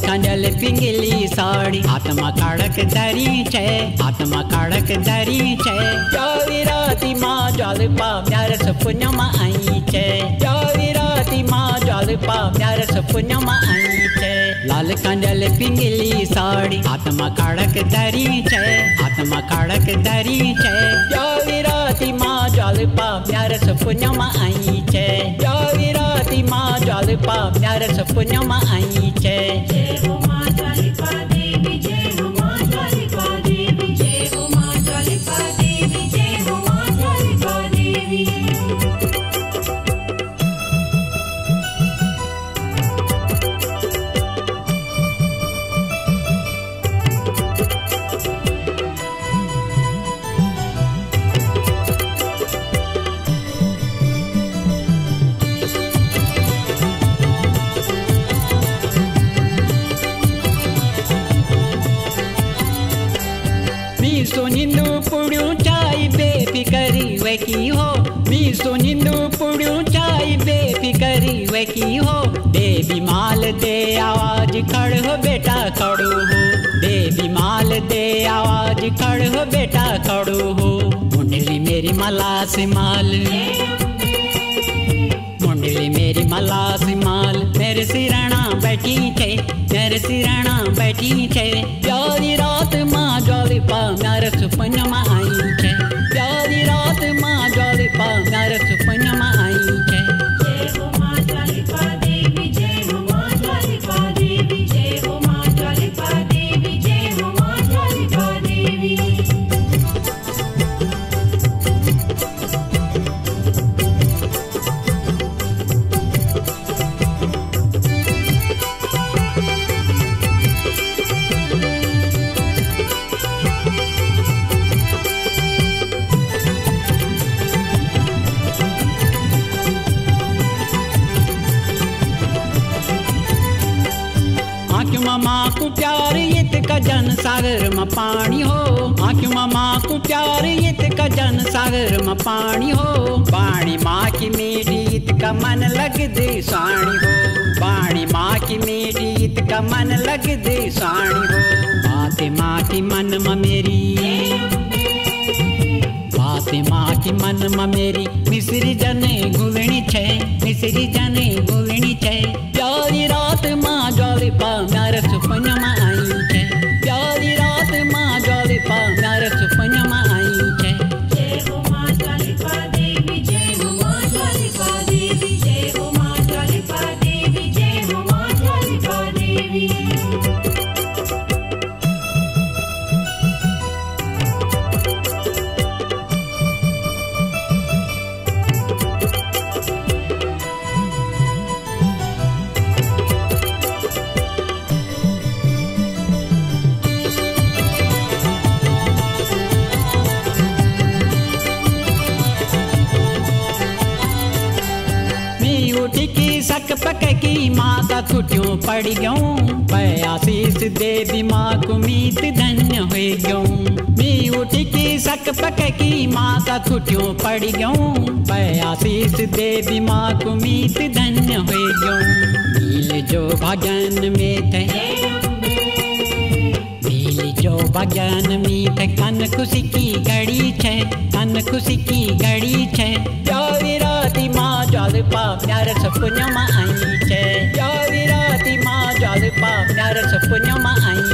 कंडल पिंगली साड़ी। आत्मा काड़क दरी छे, आत्मा काड़क दरी छे। जावी राती माँ जल पा प्यार सपुन्यमा आई छे। जावी राती माँ जल पा प्यार सपुन्यमा आई छे। लाल कंडल पिंगली साड़ी, आत्मा काड़क दरी छे, आत्मा काड़क दरी छे। जावी राती माँ जल पा प्यार सपुन्यमा आई छे। जावी राती माँ जल पा प्यार सपुन्यमा आई मी सुनिंदू पुड्यू चाय बेफिकरी वकी हो? मी सुनिंदू पुड्यू चाय बेफिकरी वकी हो? देवी माल दे आवाज़ खड़ हो बेटा हो। देवी माल दे आवाज़ खड़ हो बेटा हो। मुंडली मेरी मला से माल। मुंडली मेरी मला से माल। मेरे सिराना बैठी थे मेरे सिराना बैठी थे प्यारी रात माँ जल पा मेरे सुपन में आई आँखों माँ माँ को प्यार इत का जन सागर में पानी हो। आँखों माँ माँ को प्यार इत का जन सागर में पानी हो। पानी माँ की मीठी इत का मन लग दे साणी हो। पानी माँ की मीठी इत का मन लग दे साणी हो। बात माँ की मन में मेरी, बात माँ की मन में मेरी। मिश्री जने गुलनी छे मिश्री जने गुलनी छे। सक की माता खुटियों पड़ गयूं। देवी माँ को मीत धन्य हुए गयूं। मी उठी की सक पक की माता खुटियों पड़ गयूं। देवी माँ को मीत धन्य हुए गयूं। नील जो भगन में थे जो भगन में थे कन खुशी की घड़ी छे। कन खुशी की घड़ी छे। जल पा प्यार सपनों में आई छे यारी राती माँ जल पा प्यार सपनों में आई